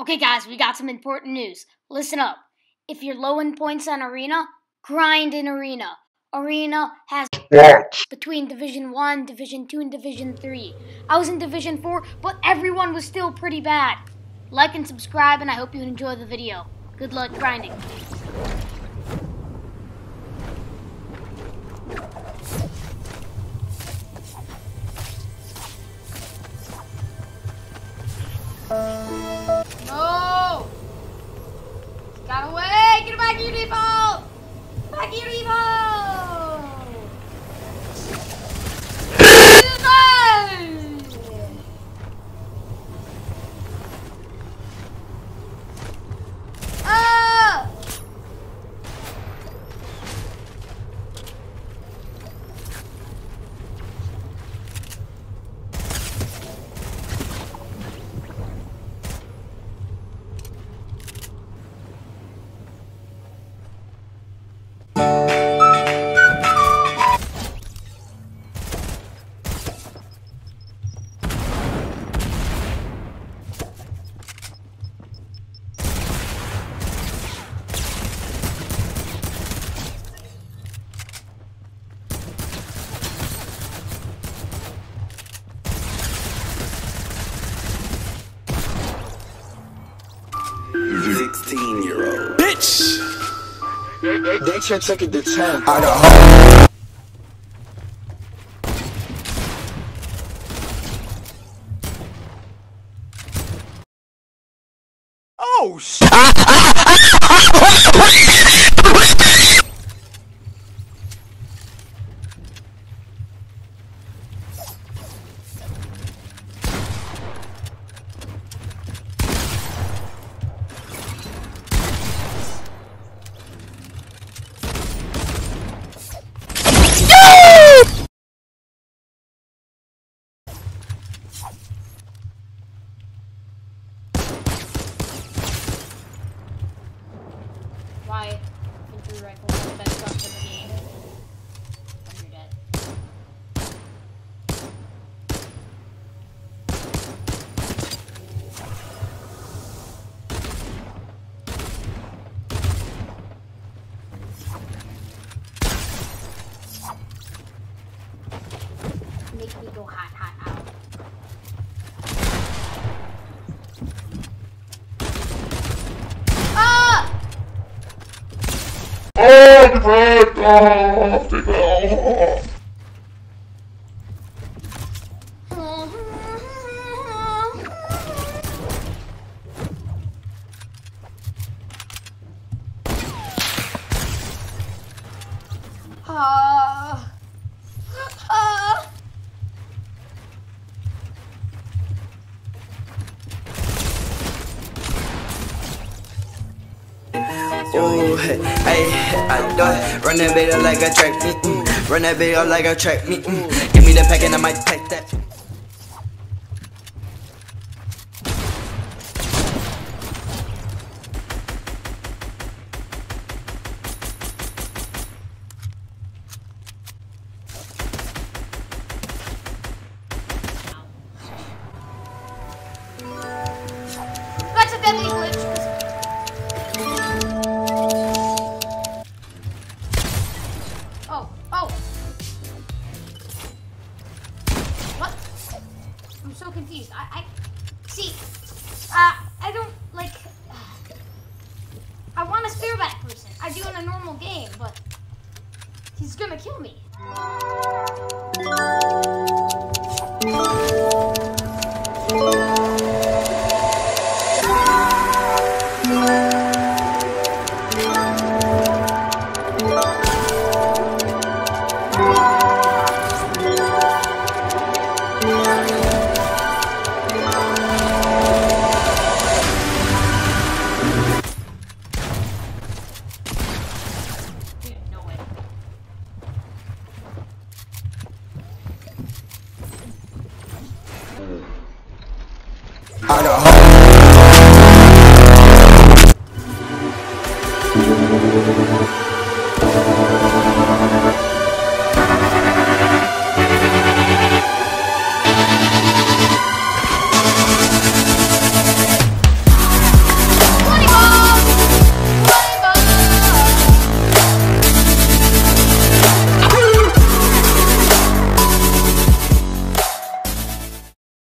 Okay, guys, we got some important news. Listen up. If you're low in points on Arena, grind in Arena. Arena has What? between Division 1, Division 2, and Division 3. I was in Division 4, but everyone was still pretty bad. Like and subscribe, and I hope you enjoy the video. Good luck grinding. Got away! Get back here, 16 year old. Bitch! They should take it to 10. I got home. Oh shit! Ah, ah! Why? Infantry rifle is the best gun in the game. And you're dead. Make me go hot, The bread! Oh, Ooh, hey, I do. Run that up like a track meet. Mm. Run that up like a track meet. Mm. Give me the pack and I might take that. So confused. I, I see. Uh, I don't like. I want spare that person. I do in a normal game, but he's gonna kill me. I got hoes.